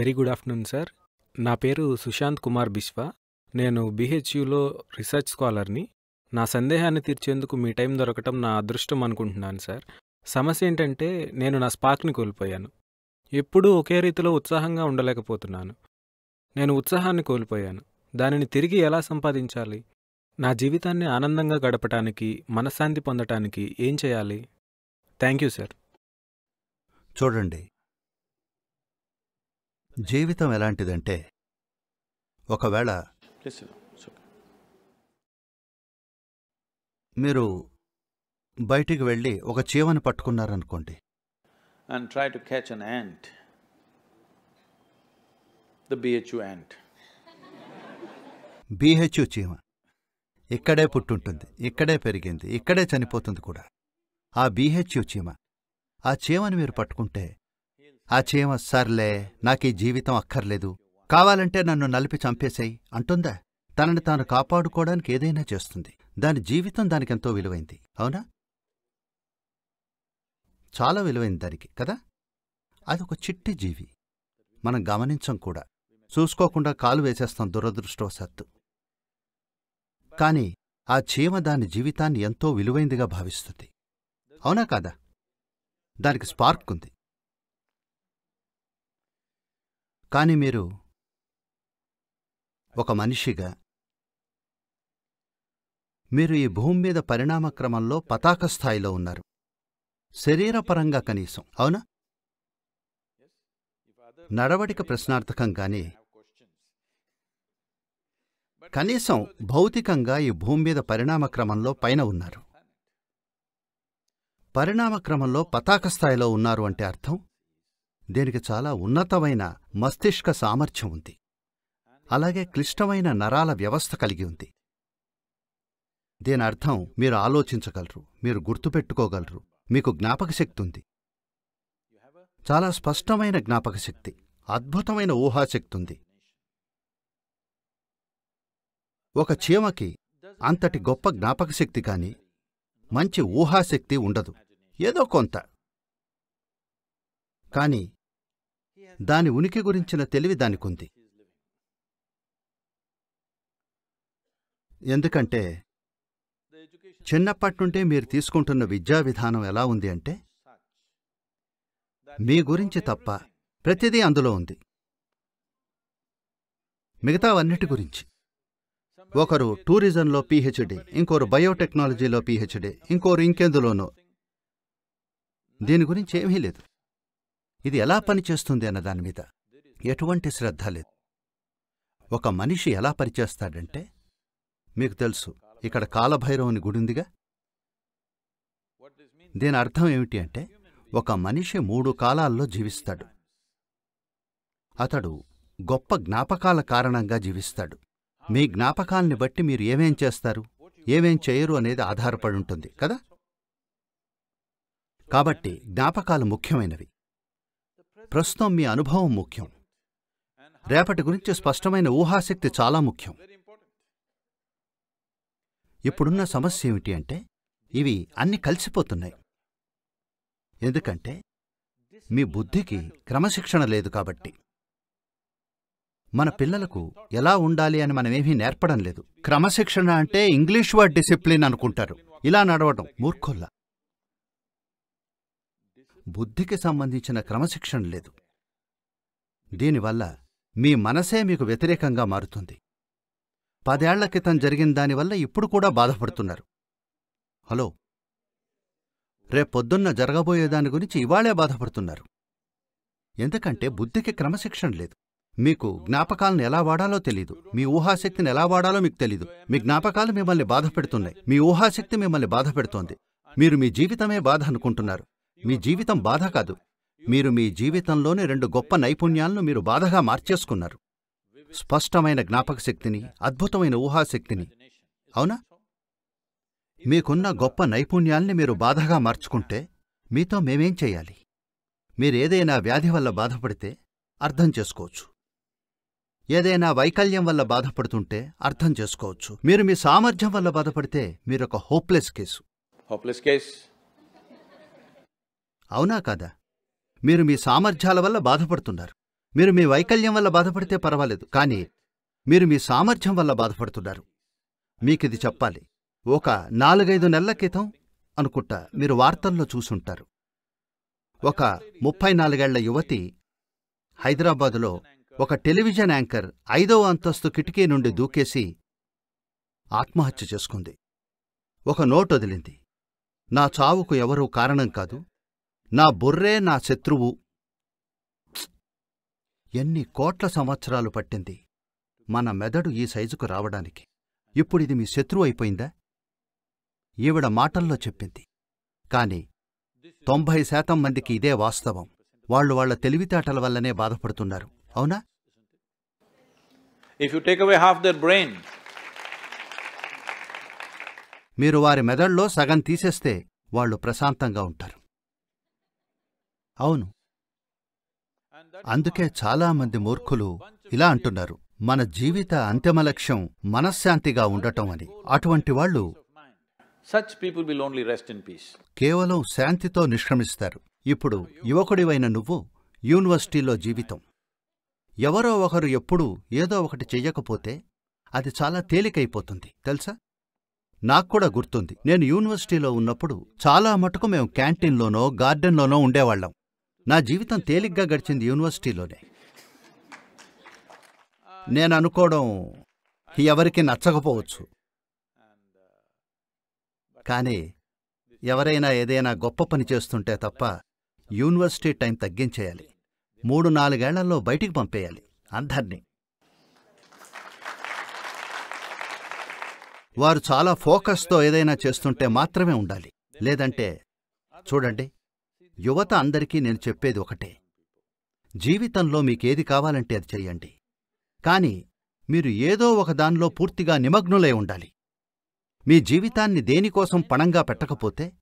Very good afternoon sir. నా పేరు సుశాంత్ కుమార్ బిశ్వా. నేను బీహెచ్యులో రీసెర్చ్ స్కాలర్ని. నా సందేహాన్ని తీర్చేందుకు మీ టైం దొరకటం నా అదృష్టం అనుకుంటున్నాను సార్. సమస్య ఏంటంటే నేను నా స్పార్క్ని కోల్పోయాను. ఎప్పుడూ ఒకే రీతిలో ఉత్సాహంగా ఉండలేకపోతున్నాను. నేను ఉత్సాహాన్ని కోల్పోయాను. దానిని తిరిగి ఎలా సంపాదించాలి? నా జీవితాన్ని ఆనందంగా గడపటానికి మనశ్శాంతి పొందటానికి ఏం చేయాలి? Thank you sir. చూడండి జీవితం ఎలాంటిదంటే ఒకవేళ. మీరు బయటికి వెళ్ళి ఒక చీమని పట్టుకున్నారనుకోండి And try to catch an ant. The BHU ant. BHU చీమ ఇక్కడే పుట్టుంటుంది ఇక్కడే పెరిగింది ఇక్కడే చనిపోతుంది కూడా ఆ బీహెచ్యు చీమ ఆ చీమని మీరు పట్టుకుంటే ఆ చీమ సర్లే నాకీ జీవితం అక్కర్లేదు. కావాలంటే నన్ను నలిపి చంపేసేయ్ అంటుందా? తనని తాను కాపాడుకోవడానికి ఏదైనా చేస్తుంది. దాని జీవితం దానికెంతో విలువైంది అవునా? చాలా విలువైంది దానికి కదా? అదొక చిట్టి జీవి. మనం గమనించం కూడా. చూసుకోకుండా కాలు వేసేస్తాం దురదృష్టవశాత్తు. కాని ఆ చీమ దాని జీవితాన్ని ఎంతో విలువైందిగా భావిస్తుంది. అవునా కాదా? దానికి స్పార్క్ ఉంది. కాని మీరు ఒక మనిషిగా మీరు ఈ భూమి మీద పరిణామక్రమంలో పతాక స్థాయిలో ఉన్నారు. శరీరపరంగా కనీసం అవునా? నడవడిక ప్రశ్నార్థకంగానే కనీసం భౌతికంగా ఈ భూమి మీద పరిణామక్రమంలో పైన ఉన్నారు. పరిణామక్రమంలో పతాక స్థాయిలో ఉన్నారు అంటే అర్థం? దీనికి చాలా ఉన్నతమైన మస్తిష్క సామర్థ్యం ఉంది. అలాగే క్లిష్టమైన నరాల వ్యవస్థ కలిగి ఉంది. దీని అర్థం మీరు ఆలోచించగలరు మీరు గుర్తుపెట్టుకోగలరు మీకు జ్ఞాపకశక్తి ఉంది. చాలా స్పష్టమైన జ్ఞాపకశక్తి అద్భుతమైన ఊహాశక్తి ఉంది. ఒక చీమకి అంతటి గొప్ప జ్ఞాపకశక్తి కాని మంచి ఊహాశక్తి ఉండదు. ఏదో కొంత. కాని దాని ఉనికి గురించిన తెలివి దానికుంది. ఎందుకంటే చిన్నప్పట్నుంటే మీరు తీసుకుంటున్న విద్యా విధానం ఎలా ఉంది అంటే మీ గురించి తప్ప ప్రతిదీ అందులో ఉంది. మిగతావన్నిటి గురించి. ఒకరు టూరిజంలో పిహెచ్డి ఇంకోరు బయోటెక్నాలజీలో పీహెచ్డీ ఇంకోరు ఇంకెందులోనో. దీని గురించి ఏమీ లేదు. ఇది ఎలా పనిచేస్తుంది అన్న దాని మీద ఎటువంటి శ్రద్ధ లేదు. ఒక మనిషి ఎలా పనిచేస్తాడంటే మీకు తెలుసు ఇక్కడ కాలభైరవుని గుడిందిగా దీని అర్థం ఏమిటి అంటే ఒక మనిషి మూడు కాలాల్లో జీవిస్తాడు. అతడు గొప్ప జ్ఞాపకాల కారణంగా జీవిస్తాడు. మీ జ్ఞాపకాల్ని బట్టి మీరు ఏమేం చేస్తారు? ఏమేం చేయరు అనేది ఆధారపడి ఉంటుంది కదా? కాబట్టి జ్ఞాపకాలు ముఖ్యమైనవి. ప్రస్తుతం మీ అనుభవం ముఖ్యం. రేపటి గురించి స్పష్టమైన ఊహాశక్తి చాలా ముఖ్యం. ఇప్పుడున్న సమస్య ఏమిటి అంటే ఇవి అన్ని కలిసిపోతున్నాయి. ఎందుకంటే మీ బుద్ధికి క్రమశిక్షణ లేదు కాబట్టి. మన పిల్లలకు ఎలా ఉండాలి అని మనమేమీ నేర్పడం లేదు. క్రమశిక్షణ అంటే ఇంగ్లీష్ వర్డ్ డిసిప్లిన్ అనుకుంటారు. ఇలా నడవటం మూర్ఖుల్లా. బుద్ధికి సంబంధించిన క్రమశిక్షణ లేదు. దీనివల్ల మీ మనసే మీకు వ్యతిరేకంగా మారుతుంది. పదేళ్ళ క్రితం జరిగిన దానివల్ల ఇప్పుడు కూడా బాధపడుతున్నారు. హలో? రేపొద్దున్న జరగబోయే దాని గురించి ఇవాళే బాధపడుతున్నారు. ఎందుకంటే బుద్ధికి క్రమశిక్షణ లేదు. మీకు జ్ఞాపకాలను ఎలా వాడాలో తెలీదు. మీ ఊహాశక్తిని ఎలా వాడాలో మీకు తెలీదు. మీ జ్ఞాపకాలు మిమ్మల్ని బాధ పెడుతున్నాయి మీ ఊహాశక్తి మిమ్మల్ని బాధ పెడుతోంది మీరు మీ జీవితమే బాధ అనుకుంటున్నారు. మీ జీవితం బాధ కాదు. మీరు మీ జీవితంలోని రెండు గొప్ప నైపుణ్యాలను మీరు బాధగా మార్చేసుకున్నారు. స్పష్టమైన జ్ఞాపక శక్తిని అద్భుతమైన ఊహాశక్తిని. అవునా? మీకున్న గొప్ప నైపుణ్యాల్ని మీరు బాధగా మార్చుకుంటే మీతో మేమేం చేయాలి? మీరేదైనా వ్యాధి వల్ల బాధపడితే అర్థం చేసుకోవచ్చు. ఏదైనా వైకల్యం వల్ల బాధపడుతుంటే అర్థం చేసుకోవచ్చు. మీరు మీ సామర్థ్యం వల్ల బాధపడితే మీరొక హోప్లెస్ కేసు. Hopeless case? అవునా కాదా? మీరు మీ సామర్థ్యాల వల్ల బాధపడుతున్నారు. మీరు మీ వైకల్యం వల్ల బాధపడితే పర్వాలేదు కానీ మీరు మీ సామర్థ్యం వల్ల బాధపడుతున్నారు. మీకిది చెప్పాలి. ఒక నాలుగైదు నెలల క్రితం అనుకుంటా మీరు వార్తల్లో చూసుంటారు. ఒక ముప్పై నాలుగేళ్ళ యువతి హైదరాబాదులో ఒక టెలివిజన్ యాంకర్ ఐదవ అంతస్తు కిటికీ నుండి దూకేసి ఆత్మహత్య చేసుకుంది. ఒక నోట్ వదిలింది నా చావుకు ఎవరూ కారణం కాదు. నా బుర్రే నా శత్రువు! ఎన్ని కోట్ల సంవత్సరాలు పట్టింది మన మెదడు ఈ సైజుకు రావడానికి. ఇప్పుడిది మీ శత్రువు అయిపోయిందా? ఈవిడ మాటల్లో చెప్పింది. కాని తొంభై శాతం మందికి ఇదే వాస్తవం. వాళ్ళు వాళ్ళ తెలివితేటల వల్లనే బాధపడుతున్నారు. అవునా? If you take away half their brain, మీరు వారి మెదడులో సగం తీసేస్తే వాళ్ళు ప్రశాంతంగా ఉంటారు. అవును. అందుకే చాలామంది మూర్ఖులు ఇలా అంటున్నారు. మన జీవిత అంతిమ లక్ష్యం మనశ్శాంతిగా ఉండటం అని. అటువంటి వాళ్ళు. కేవలం శాంతితో నిష్క్రమిస్తారు. ఇప్పుడు యువకుడివైన నువ్వు యూనివర్సిటీలో జీవితం. ఎవరో ఒకరు ఎప్పుడూ ఏదో ఒకటి చెయ్యకపోతే అది చాలా తేలికైపోతుంది. తెలుసా? నాక్కూడా గుర్తుంది. నేను యూనివర్సిటీలో ఉన్నప్పుడు చాలా మటుకు మేము క్యాంటీన్లోనో గార్డెన్లోనో ఉండేవాళ్ళం. నా జీవితం తేలిగ్గా గడిచింది యూనివర్సిటీలోనే. నేను అనుకోవడం ఎవరికి నచ్చకపోవచ్చు. కానీ ఎవరైనా ఏదైనా గొప్ప పని చేస్తుంటే తప్ప యూనివర్సిటీ టైం తగ్గించేయాలి. మూడు నాలుగేళ్ళలో బయటికి పంపేయాలి అందర్నీ. వారు చాలా ఫోకస్తో ఏదైనా చేస్తుంటే మాత్రమే ఉండాలి. లేదంటే చూడండి యువత అందరికీ నేను చెప్పేది ఒకటే. జీవితంలో మీకేది కావాలంటే అది చెయ్యండి. కాని మీరు ఏదో ఒకదానిలో పూర్తిగా నిమగ్నులై ఉండాలి. మీ జీవితాన్ని దేనికోసం పణంగా పెట్టకపోతే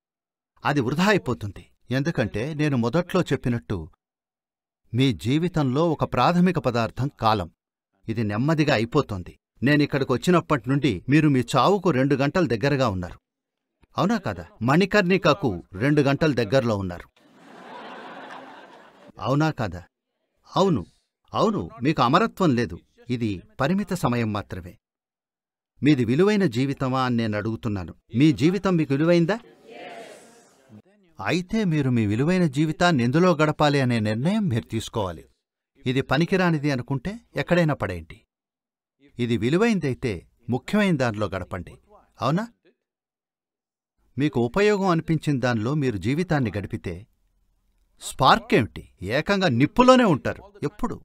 అది వృధా అయిపోతుంది. ఎందుకంటే నేను మొదట్లో చెప్పినట్టు మీ జీవితంలో ఒక ప్రాథమిక పదార్థం కాలం. ఇది నెమ్మదిగా అయిపోతోంది. నేనిక్కడికి వచ్చినప్పటి నుండి మీరు మీ చావుకు రెండు గంటల దగ్గరగా ఉన్నారు. అవునా కదా? మణికర్ణికకు రెండు గంటల దగ్గరలో ఉన్నారు. అవునా కాదా? అవును అవును మీకు అమరత్వం లేదు. ఇది పరిమిత సమయం మాత్రమే. మీది విలువైన జీవితమా అని నేను అడుగుతున్నాను. మీ జీవితం మీకు విలువైందా? అయితే మీరు మీ విలువైన జీవితాన్ని ఎందులో గడపాలి అనే నిర్ణయం మీరు తీసుకోవాలి. ఇది పనికిరానిది అనుకుంటే ఎక్కడైనా పడేయండి. ఇది విలువైందైతే ముఖ్యమైన దానిలో గడపండి. అవునా? మీకు ఉపయోగం అనిపించిన దానిలో మీరు జీవితాన్ని గడిపితే స్పార్క్ ఏమిటి? ఏకంగా నిప్పులోనే ఉంటారు. ఎప్పుడు?